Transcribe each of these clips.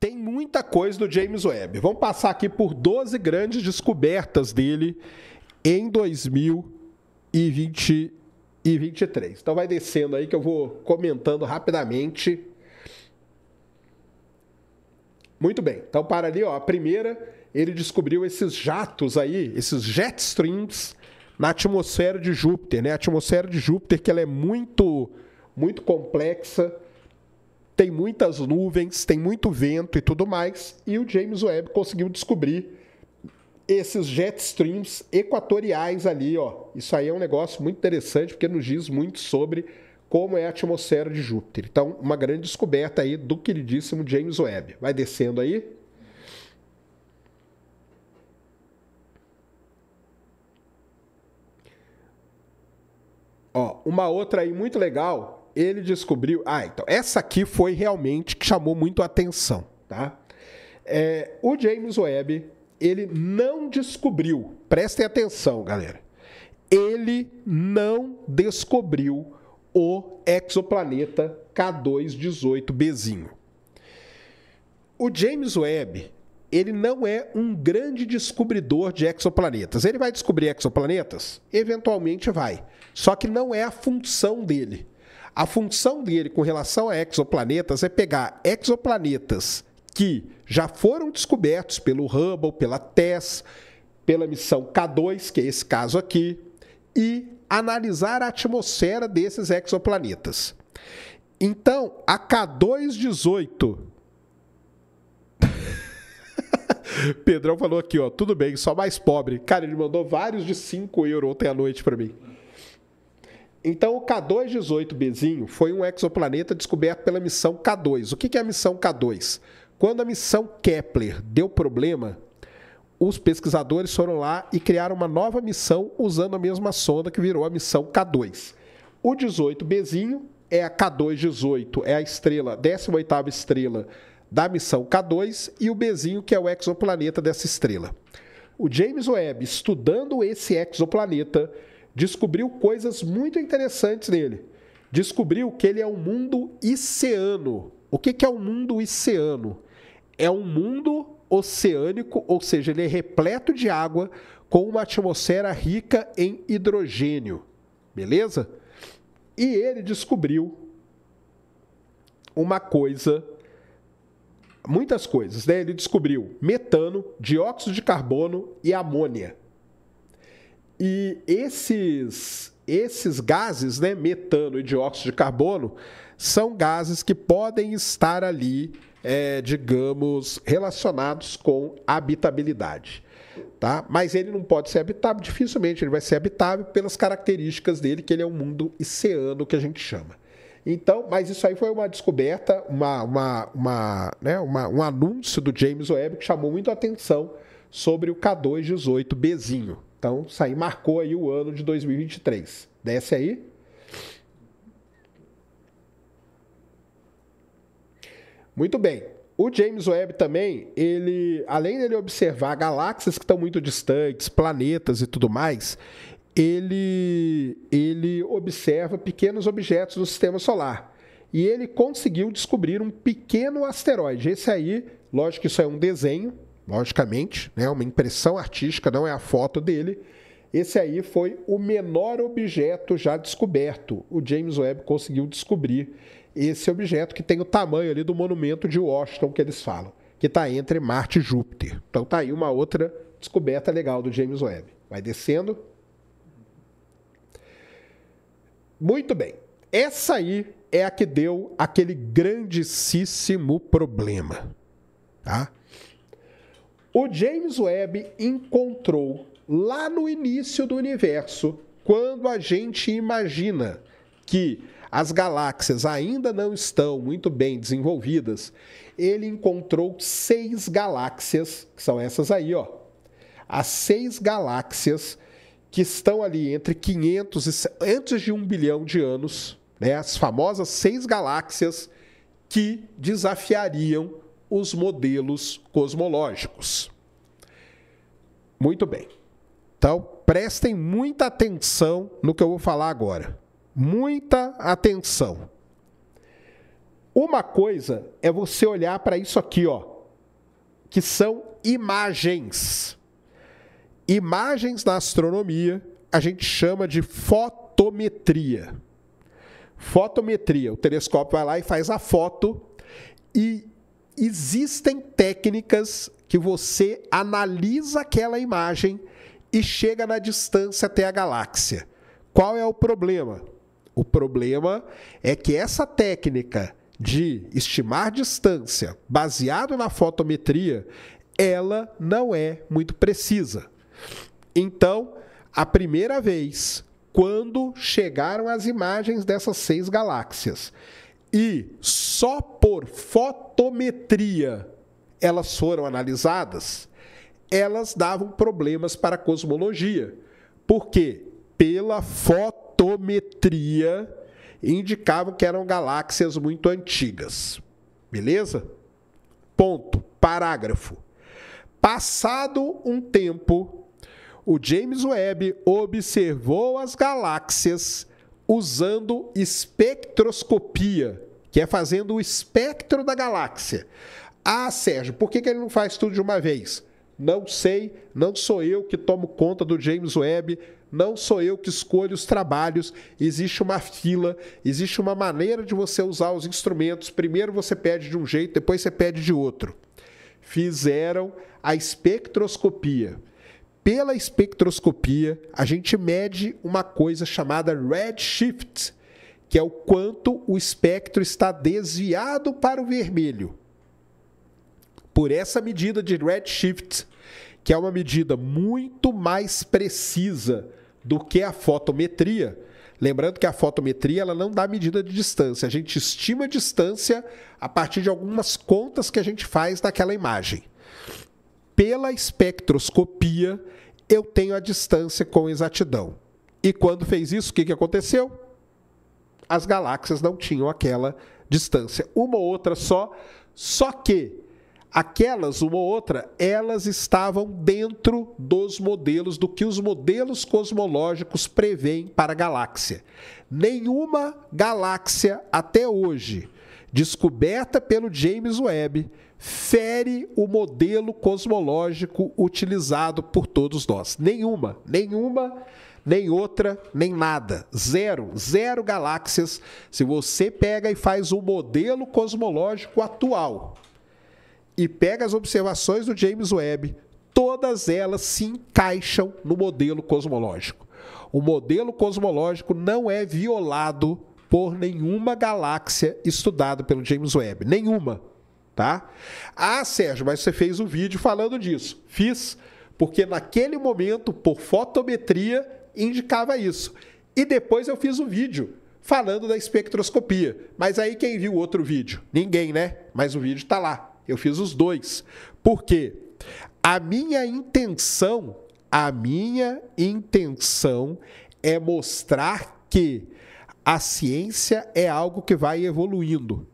tem muita coisa do James Webb. Vamos passar aqui por 12 grandes descobertas dele em 2023. Então vai descendo aí que eu vou comentando rapidamente. Muito bem. Então para ali, ó, a primeira, ele descobriu esses jatos aí, esses jet streams na atmosfera de Júpiter, né? A atmosfera de Júpiter que ela é muito muito complexa tem muitas nuvens, tem muito vento e tudo mais, e o James Webb conseguiu descobrir esses jet streams equatoriais ali, ó. Isso aí é um negócio muito interessante porque nos diz muito sobre como é a atmosfera de Júpiter. Então, uma grande descoberta aí do queridíssimo James Webb. Vai descendo aí. Ó, uma outra aí muito legal ele descobriu. Ah, então, essa aqui foi realmente que chamou muito a atenção, tá? É, o James Webb, ele não descobriu, prestem atenção, galera. Ele não descobriu o exoplaneta K218bzinho. O James Webb, ele não é um grande descobridor de exoplanetas. Ele vai descobrir exoplanetas? Eventualmente vai. Só que não é a função dele. A função dele com relação a exoplanetas é pegar exoplanetas que já foram descobertos pelo Hubble, pela TESS, pela missão K2, que é esse caso aqui, e analisar a atmosfera desses exoplanetas. Então, a K218 Pedrão falou aqui, ó, tudo bem, só mais pobre. Cara, ele mandou vários de 5 euros ontem à noite para mim. Então, o K218bzinho foi um exoplaneta descoberto pela missão K2. O que é a missão K2? Quando a missão Kepler deu problema, os pesquisadores foram lá e criaram uma nova missão usando a mesma sonda que virou a missão K2. O 18bzinho é a K218, é a estrela, 18ª estrela da missão K2 e o Bzinho que é o exoplaneta dessa estrela. O James Webb, estudando esse exoplaneta, descobriu coisas muito interessantes nele. Descobriu que ele é um mundo oceano. O que é um mundo oceano? É um mundo oceânico, ou seja, ele é repleto de água com uma atmosfera rica em hidrogênio. Beleza? E ele descobriu uma coisa, muitas coisas, né? Ele descobriu metano, dióxido de carbono e amônia. E esses, esses gases, né, metano e dióxido de carbono, são gases que podem estar ali, é, digamos, relacionados com habitabilidade. Tá? Mas ele não pode ser habitável, dificilmente ele vai ser habitável pelas características dele, que ele é um mundo oceano que a gente chama. Então, mas isso aí foi uma descoberta, uma, uma, uma, né, uma, um anúncio do James Webb que chamou muito a atenção sobre o K218bzinho. Então, isso aí marcou aí o ano de 2023. Desce aí. Muito bem. O James Webb também, ele, além dele observar galáxias que estão muito distantes, planetas e tudo mais, ele, ele observa pequenos objetos do sistema solar. E ele conseguiu descobrir um pequeno asteroide. Esse aí, lógico que isso é um desenho, logicamente, né, uma impressão artística, não é a foto dele. Esse aí foi o menor objeto já descoberto. O James Webb conseguiu descobrir esse objeto que tem o tamanho ali do monumento de Washington que eles falam, que está entre Marte e Júpiter. Então tá aí uma outra descoberta legal do James Webb. Vai descendo. Muito bem. Essa aí é a que deu aquele grandíssimo problema, tá? O James Webb encontrou lá no início do universo, quando a gente imagina que as galáxias ainda não estão muito bem desenvolvidas, ele encontrou seis galáxias, que são essas aí, ó. As seis galáxias que estão ali entre 500 e antes de um bilhão de anos, né? As famosas seis galáxias que desafiariam os modelos cosmológicos. Muito bem. Então, prestem muita atenção no que eu vou falar agora. Muita atenção. Uma coisa é você olhar para isso aqui, ó, que são imagens. Imagens na astronomia a gente chama de fotometria. Fotometria, o telescópio vai lá e faz a foto e existem técnicas que você analisa aquela imagem e chega na distância até a galáxia. Qual é o problema? O problema é que essa técnica de estimar distância baseado na fotometria, ela não é muito precisa. Então, a primeira vez quando chegaram as imagens dessas seis galáxias e só por fotometria elas foram analisadas, elas davam problemas para a cosmologia. Porque pela fotometria indicavam que eram galáxias muito antigas. Beleza? Ponto. Parágrafo. Passado um tempo, o James Webb observou as galáxias usando espectroscopia, que é fazendo o espectro da galáxia. Ah, Sérgio, por que ele não faz tudo de uma vez? Não sei, não sou eu que tomo conta do James Webb, não sou eu que escolho os trabalhos. Existe uma fila, existe uma maneira de você usar os instrumentos. Primeiro você pede de um jeito, depois você pede de outro. Fizeram a espectroscopia. Pela espectroscopia, a gente mede uma coisa chamada redshift, que é o quanto o espectro está desviado para o vermelho. Por essa medida de redshift, que é uma medida muito mais precisa do que a fotometria. Lembrando que a fotometria ela não dá medida de distância, a gente estima a distância a partir de algumas contas que a gente faz daquela imagem. Pela espectroscopia, eu tenho a distância com exatidão. E quando fez isso, o que, que aconteceu? As galáxias não tinham aquela distância. Uma ou outra só, só que Aquelas, uma ou outra, elas estavam dentro dos modelos, do que os modelos cosmológicos preveem para a galáxia. Nenhuma galáxia até hoje, descoberta pelo James Webb, fere o modelo cosmológico utilizado por todos nós. Nenhuma, nenhuma, nem outra, nem nada. Zero, zero galáxias. Se você pega e faz o modelo cosmológico atual, e pega as observações do James Webb, todas elas se encaixam no modelo cosmológico. O modelo cosmológico não é violado por nenhuma galáxia estudada pelo James Webb, nenhuma, tá? Ah, Sérgio, mas você fez um vídeo falando disso. Fiz, porque naquele momento, por fotometria, indicava isso. E depois eu fiz um vídeo falando da espectroscopia. Mas aí quem viu o outro vídeo? Ninguém, né? Mas o vídeo está lá. Eu fiz os dois. Por quê? A minha intenção, a minha intenção é mostrar que a ciência é algo que vai evoluindo.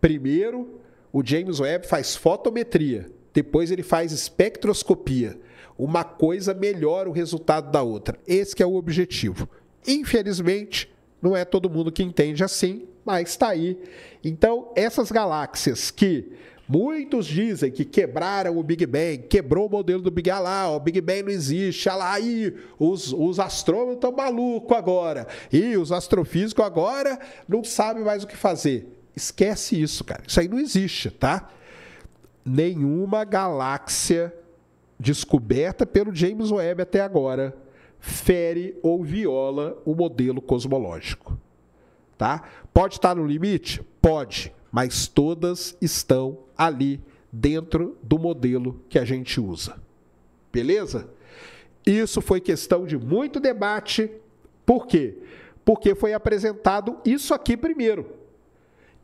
Primeiro, o James Webb faz fotometria, depois ele faz espectroscopia. Uma coisa melhora o resultado da outra. Esse é o objetivo. Infelizmente, não é todo mundo que entende assim, mas está aí. Então, essas galáxias que muitos dizem que quebraram o Big Bang, quebrou o modelo do Big lá, o Big Bang não existe, lá, aí os, os astrônomos estão malucos agora, e os astrofísicos agora não sabem mais o que fazer. Esquece isso, cara. Isso aí não existe, tá? Nenhuma galáxia descoberta pelo James Webb até agora fere ou viola o modelo cosmológico. Tá? Pode estar no limite? Pode, mas todas estão ali dentro do modelo que a gente usa. Beleza? Isso foi questão de muito debate. Por quê? Porque foi apresentado isso aqui primeiro.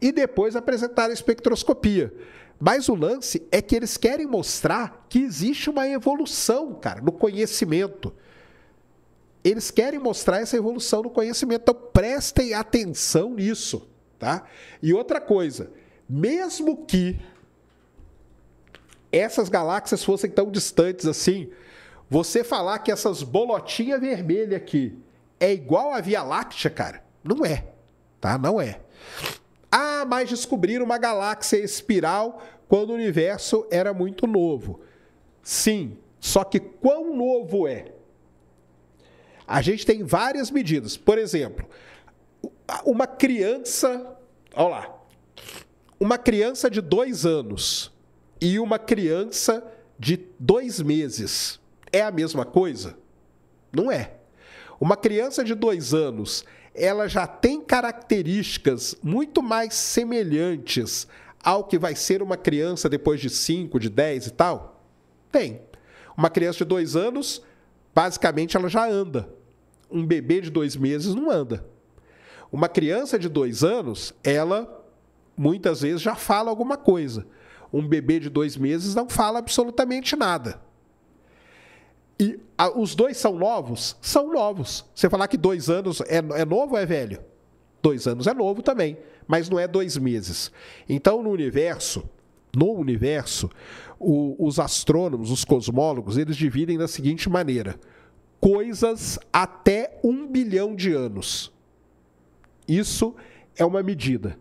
E depois apresentaram a espectroscopia. Mas o lance é que eles querem mostrar que existe uma evolução, cara, no conhecimento eles querem mostrar essa evolução no conhecimento. Então prestem atenção nisso, tá? E outra coisa, mesmo que essas galáxias fossem tão distantes assim, você falar que essas bolotinhas vermelhas aqui é igual à Via Láctea, cara, não é, tá? Não é. Ah, mas descobriram uma galáxia espiral quando o universo era muito novo. Sim, só que quão novo é? A gente tem várias medidas. Por exemplo, uma criança, olha lá, uma criança de dois anos e uma criança de dois meses é a mesma coisa? Não é. Uma criança de dois anos, ela já tem características muito mais semelhantes ao que vai ser uma criança depois de 5, de 10 e tal? Tem. Uma criança de dois anos, basicamente, ela já anda. Um bebê de dois meses não anda. Uma criança de dois anos, ela muitas vezes já fala alguma coisa. Um bebê de dois meses não fala absolutamente nada. E a, os dois são novos? São novos. Você falar que dois anos é, é novo ou é velho? Dois anos é novo também, mas não é dois meses. Então, no universo, no universo, o, os astrônomos, os cosmólogos, eles dividem da seguinte maneira: coisas até um bilhão de anos. Isso é uma medida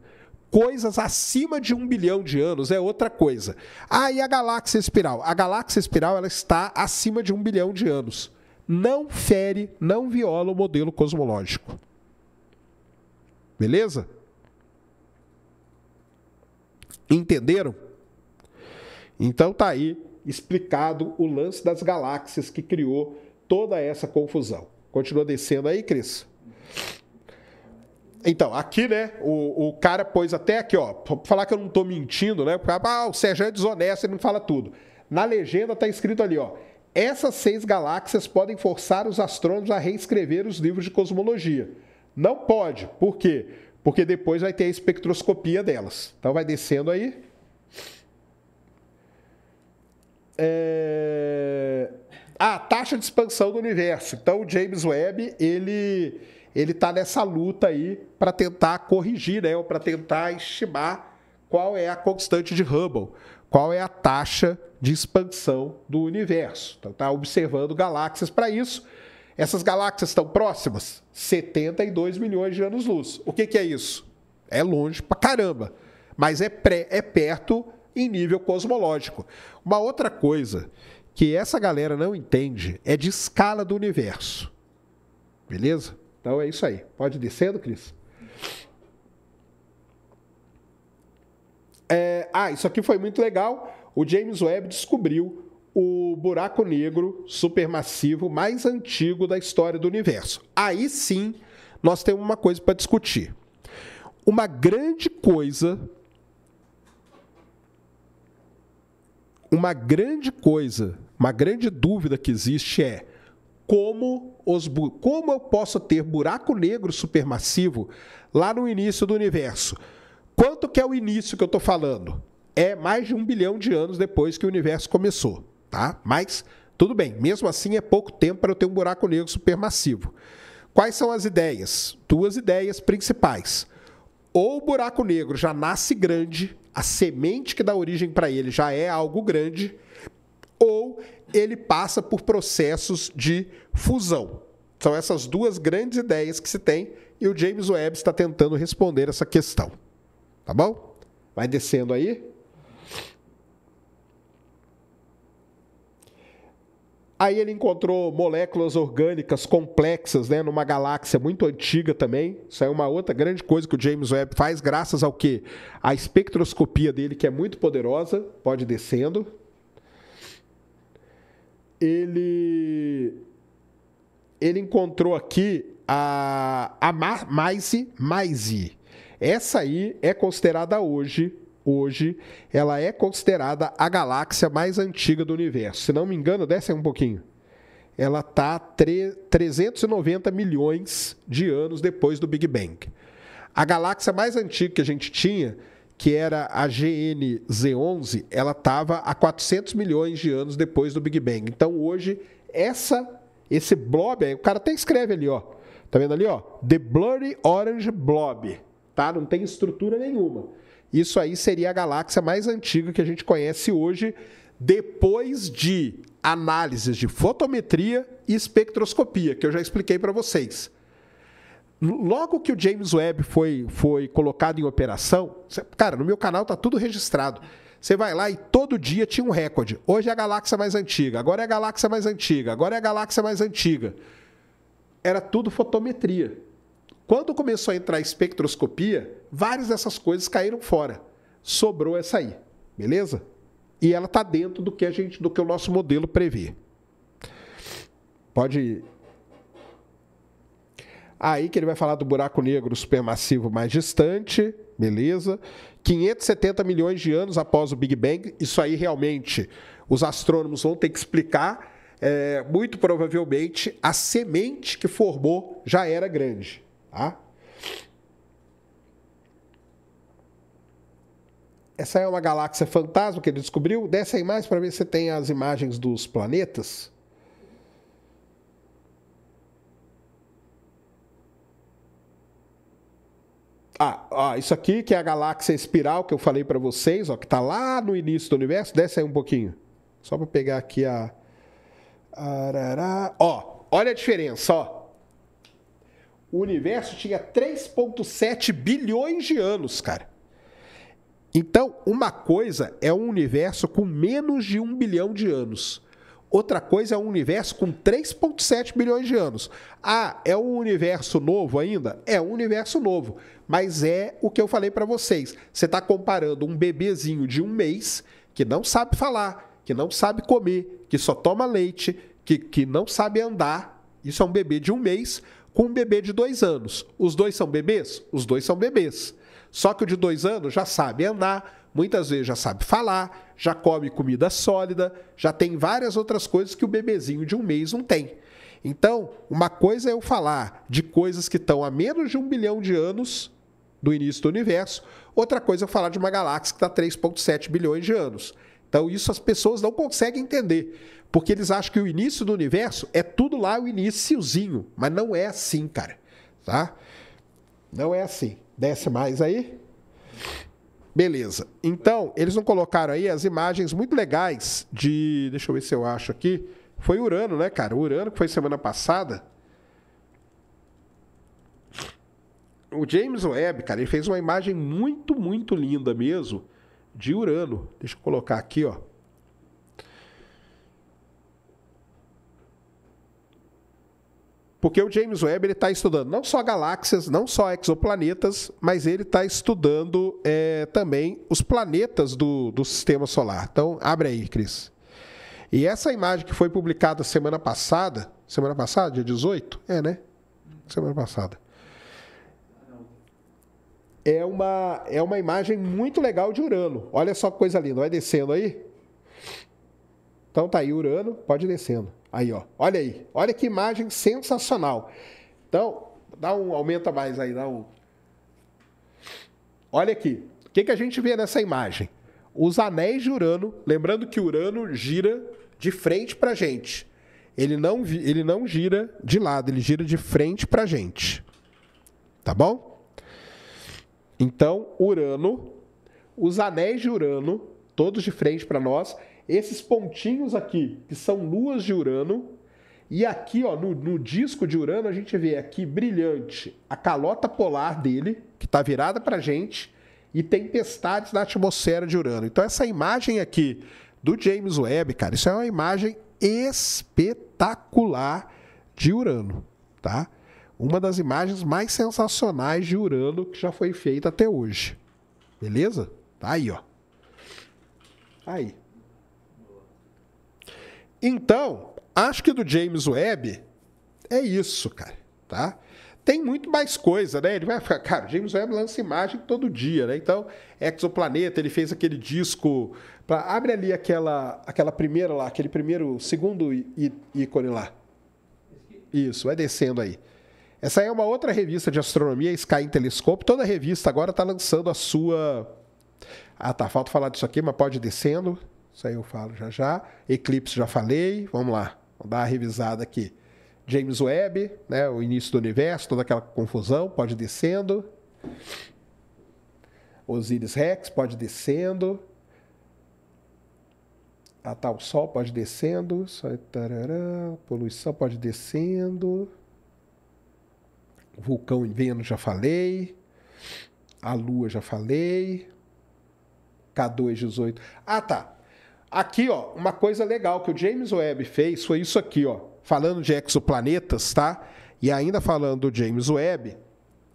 coisas acima de um bilhão de anos é outra coisa. Ah, e a galáxia espiral? A galáxia espiral ela está acima de um bilhão de anos. Não fere, não viola o modelo cosmológico. Beleza? Entenderam? Então tá aí explicado o lance das galáxias que criou toda essa confusão. Continua descendo aí, Cris. Então, aqui, né, o, o cara pôs até aqui, ó, pra falar que eu não estou mentindo, né? Ah, o Sérgio é desonesto, ele não fala tudo. Na legenda está escrito ali, ó. Essas seis galáxias podem forçar os astrônomos a reescrever os livros de cosmologia. Não pode. Por quê? Porque depois vai ter a espectroscopia delas. Então vai descendo aí. É... Ah, taxa de expansão do universo. Então o James Webb, ele ele está nessa luta aí para tentar corrigir, né, ou para tentar estimar qual é a constante de Hubble, qual é a taxa de expansão do universo. Então está observando galáxias para isso. Essas galáxias estão próximas? 72 milhões de anos-luz. O que, que, é isso? É longe pra caramba, mas é, pré, é perto em nível cosmológico. Uma outra coisa que essa galera não entende é de escala do universo. Beleza? Então é isso aí. Pode ir descendo, Cris? É, ah, isso aqui foi muito legal. O James Webb descobriu o buraco negro supermassivo mais antigo da história do universo. Aí sim, nós temos uma coisa para discutir. Uma grande coisa. Uma grande coisa, uma grande dúvida que existe é como, os, como eu posso ter buraco negro supermassivo lá no início do universo. Quanto que é o início que eu estou falando? É mais de um bilhão de anos depois que o universo começou, tá? Mas tudo bem, mesmo assim é pouco tempo para eu ter um buraco negro supermassivo. Quais são as ideias? Duas ideias principais. Ou o buraco negro já nasce grande, a semente que dá origem para ele já é algo grande, ou ele passa por processos de fusão. São essas duas grandes ideias que se tem e o James Webb está tentando responder essa questão. Tá bom? Vai descendo aí. Aí ele encontrou moléculas orgânicas complexas, né, numa galáxia muito antiga também. Isso é uma outra grande coisa que o James Webb faz, graças ao que a espectroscopia dele que é muito poderosa. Pode descendo ele ele encontrou aqui a, a Maise Maise. Essa aí é considerada hoje, hoje, ela é considerada a galáxia mais antiga do universo. Se não me engano, desce um pouquinho. Ela está 390 milhões de anos depois do Big Bang. A galáxia mais antiga que a gente tinha que era a GNZ11, ela estava a 400 milhões de anos depois do Big Bang. Então hoje essa esse blob, o cara até escreve ali, ó. Tá vendo ali, ó? The Blurry Orange Blob, tá? Não tem estrutura nenhuma. Isso aí seria a galáxia mais antiga que a gente conhece hoje, depois de análises de fotometria e espectroscopia, que eu já expliquei para vocês. Logo que o James Webb foi, foi colocado em operação, cara, no meu canal tá tudo registrado. Você vai lá e todo dia tinha um recorde. Hoje é a galáxia mais antiga, agora é a galáxia mais antiga, agora é a galáxia mais antiga. Era tudo fotometria. Quando começou a entrar a espectroscopia, várias dessas coisas caíram fora. Sobrou essa aí, beleza? E ela está dentro do que a gente, do que o nosso modelo prevê. Pode Aí que ele vai falar do buraco negro supermassivo mais distante, beleza? 570 milhões de anos após o Big Bang. Isso aí realmente os astrônomos vão ter que explicar. É, muito provavelmente a semente que formou já era grande. Tá? Essa é uma galáxia fantasma que ele descobriu. Desce aí mais para ver se tem as imagens dos planetas. Ah, ah, isso aqui que é a galáxia espiral que eu falei para vocês, ó, que está lá no início do universo. Desce aí um pouquinho. Só para pegar aqui a. Arará. Ó, olha a diferença, ó. O universo tinha 3,7 bilhões de anos, cara. Então, uma coisa é um universo com menos de um bilhão de anos. Outra coisa é um universo com 3,7 bilhões de anos. Ah, é um universo novo ainda? É um universo novo. Mas é o que eu falei para vocês. Você está comparando um bebezinho de um mês que não sabe falar, que não sabe comer, que só toma leite, que, que não sabe andar. Isso é um bebê de um mês com um bebê de dois anos. Os dois são bebês? Os dois são bebês. Só que o de dois anos já sabe andar, muitas vezes já sabe falar, já come comida sólida, já tem várias outras coisas que o bebezinho de um mês não tem. Então, uma coisa é eu falar de coisas que estão a menos de um bilhão de anos do início do universo, outra coisa é eu falar de uma galáxia que está a 3,7 bilhões de anos. Então, isso as pessoas não conseguem entender, porque eles acham que o início do universo é tudo lá o iníciozinho, mas não é assim, cara. Tá? Não é assim. Desce mais aí. Beleza. Então, eles não colocaram aí as imagens muito legais de. Deixa eu ver se eu acho aqui. Foi Urano, né, cara? Urano, que foi semana passada. O James Webb, cara, ele fez uma imagem muito, muito linda mesmo de Urano. Deixa eu colocar aqui, ó. Porque o James Webb está estudando não só galáxias, não só exoplanetas, mas ele está estudando é, também os planetas do, do sistema solar. Então, abre aí, Cris. E essa imagem que foi publicada semana passada, semana passada, dia 18? É, né? Semana passada. É uma, é uma imagem muito legal de Urano. Olha só que coisa linda. Vai descendo aí. Então tá aí Urano, pode ir descendo. Aí, ó. Olha aí. Olha que imagem sensacional. Então, dá um aumenta mais aí, dá um. Olha aqui. O que, que a gente vê nessa imagem? Os anéis de Urano, lembrando que Urano gira de frente para a gente. Ele não, ele não gira de lado, ele gira de frente para a gente. Tá bom? Então, Urano, os anéis de Urano, todos de frente para nós, esses pontinhos aqui, que são luas de Urano, e aqui, ó, no, no disco de Urano, a gente vê aqui brilhante a calota polar dele, que está virada para a gente, e tempestades na atmosfera de Urano. Então, essa imagem aqui do James Webb, cara, isso é uma imagem espetacular de Urano, tá? Uma das imagens mais sensacionais de Urano que já foi feita até hoje. Beleza? Tá aí, ó. Aí. Então, acho que do James Webb é isso, cara, tá? Tem muito mais coisa, né? Ele vai ficar, cara, James Webb lança imagem todo dia, né? Então, Exoplaneta, ele fez aquele disco, pra, abre ali aquela aquela primeira lá, aquele primeiro, segundo ícone lá. Isso, vai descendo aí. Essa aí é uma outra revista de astronomia, Sky Telescope. Toda revista agora está lançando a sua. Ah, tá. Falta falar disso aqui, mas pode ir descendo. Isso aí eu falo já já. Eclipse já falei. Vamos lá. Vamos dar uma revisada aqui. James Webb, né, o início do universo, toda aquela confusão, pode descendo. Osiris Rex pode descendo. Ah, tá, o Sol pode descendo. Poluição pode descendo. Vulcão em Vênus já falei. A Lua já falei. K218. Ah, tá. Aqui, ó, uma coisa legal que o James Webb fez foi isso aqui, ó. Falando de exoplanetas, tá? E ainda falando do James Webb,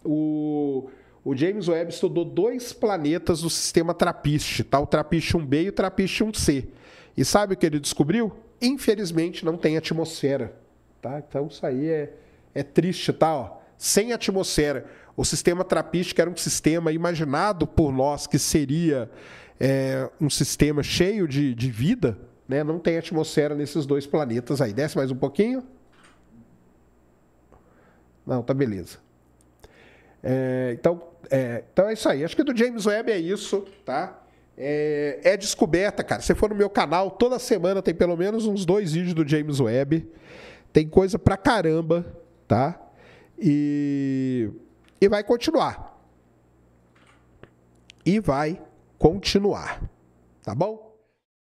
o, o James Webb estudou dois planetas do sistema Trappist, tá? O Trappist 1b e o Trappist 1c. E sabe o que ele descobriu? Infelizmente não tem atmosfera, tá? Então isso aí é, é triste, tá? Ó, sem atmosfera. O sistema Trappist, que era um sistema imaginado por nós que seria é, um sistema cheio de, de vida, né? não tem atmosfera nesses dois planetas aí. Desce mais um pouquinho. Não, tá beleza. É, então, é, então é isso aí. Acho que do James Webb é isso, tá? É, é, descoberta, cara. Se for no meu canal, toda semana tem pelo menos uns dois vídeos do James Webb. Tem coisa pra caramba, tá? E, e vai continuar. E vai continuar. Tá bom?